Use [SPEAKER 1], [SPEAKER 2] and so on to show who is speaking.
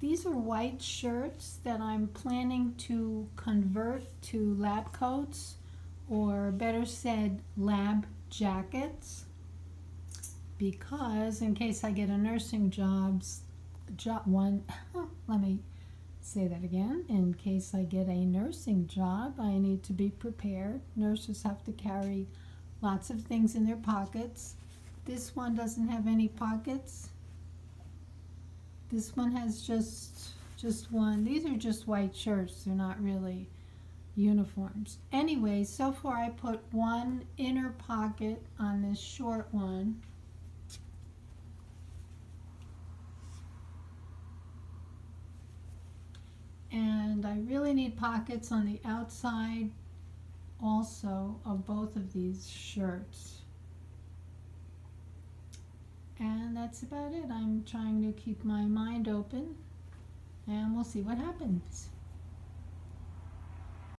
[SPEAKER 1] these are white shirts that I'm planning to convert to lab coats or better said lab jackets. Because in case I get a nursing jobs job one let me say that again. In case I get a nursing job I need to be prepared. Nurses have to carry lots of things in their pockets. This one doesn't have any pockets this one has just just one. These are just white shirts. They're not really uniforms. Anyway, so far I put one inner pocket on this short one. And I really need pockets on the outside also of both of these shirts. And that's about it. I'm trying to keep my mind open and we'll see what happens.